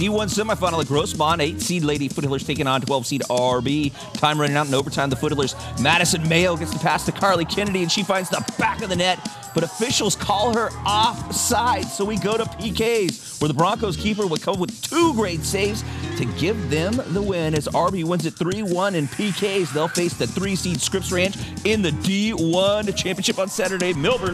D1 semifinal at Grossmont. Eight seed Lady Foothillers taking on 12 seed RB. Time running out in overtime. The Foothillers, Madison Mayo gets the pass to Carly Kennedy, and she finds the back of the net. But officials call her offside, so we go to PKs, where the Broncos keeper would come with two great saves to give them the win. As RB wins it 3 1 in PKs, they'll face the three seed Scripps Ranch in the D1 championship on Saturday. Milburn